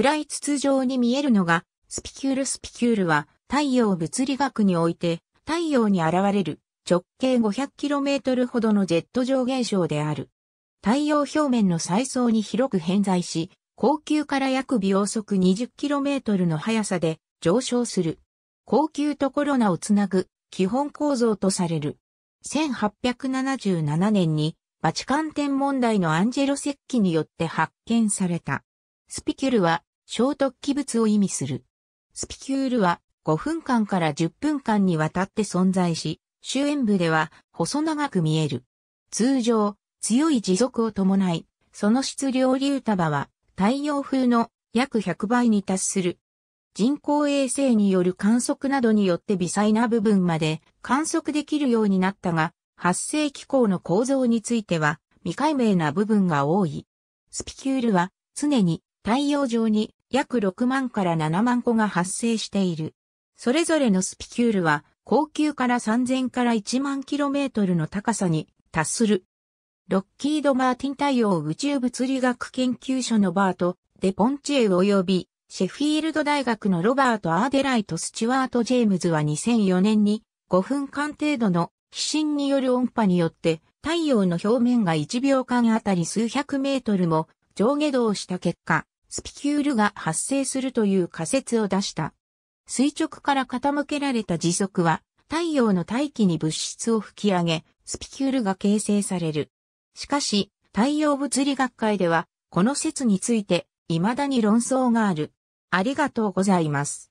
暗い筒状に見えるのがスピキュールスピキュールは太陽物理学において太陽に現れる直径 500km ほどのジェット状現象である。太陽表面の細層に広く偏在し、高級から約秒速 20km の速さで上昇する。高級とコロナをつなぐ基本構造とされる。1877年にバチカン天文台のアンジェロ石器によって発見された。スピキュルは小突起物を意味する。スピキュールは5分間から10分間にわたって存在し、周縁部では細長く見える。通常、強い持続を伴い、その質量流束は太陽風の約100倍に達する。人工衛星による観測などによって微細な部分まで観測できるようになったが、発生機構の構造については未解明な部分が多い。スピキュールは常に太陽上に約6万から7万個が発生している。それぞれのスピキュールは光球から3000から1万キロメートルの高さに達する。ロッキード・マーティン太陽宇宙物理学研究所のバート・デ・ポンチエ及びシェフィールド大学のロバート・アーデライト・スチュワート・ジェームズは2004年に5分間程度の飛信による音波によって太陽の表面が1秒間あたり数百メートルも上下動した結果、スピキュールが発生するという仮説を出した。垂直から傾けられた時速は、太陽の大気に物質を吹き上げ、スピキュールが形成される。しかし、太陽物理学会では、この説について、未だに論争がある。ありがとうございます。